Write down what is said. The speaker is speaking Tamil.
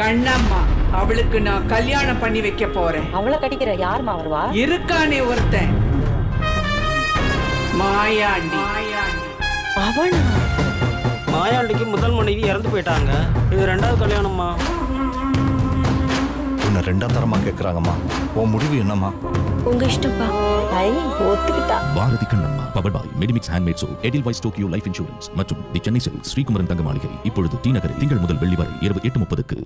கண்ணம்மா அவளுக்கு நான் கல்யாணம் பண்ணி வைக்க போறேன். அவளை கட்டிக்கிற யாருமா வருவா? இருக்கானே ஒருத்தன். மாயாண்டி. அவனா? மாயாண்டிக்கு முதல் மனைவி இறந்து போயிட்டாங்க. இது ரெண்டாவது கல்யாணம்மா. உன்னை ரெண்டா தரமா கேக்குறாங்கம்மா? உன் முடிவு என்னம்மா? உங்க இஷ்டப்பா ஐ ஒத்துக்கிட்டா. Bharathi Kannamma power boy Medimix handmade so Edelweiss Tokio life insurance மற்றும் தி சென்னை சில்க் ஸ்ரீகுமரன் தங்க மாளிகை இப்பொழுது டி நகரில் திங்கள் முதல் வெள்ளி வரை இரவு எட்டு முப்பதுக்கு.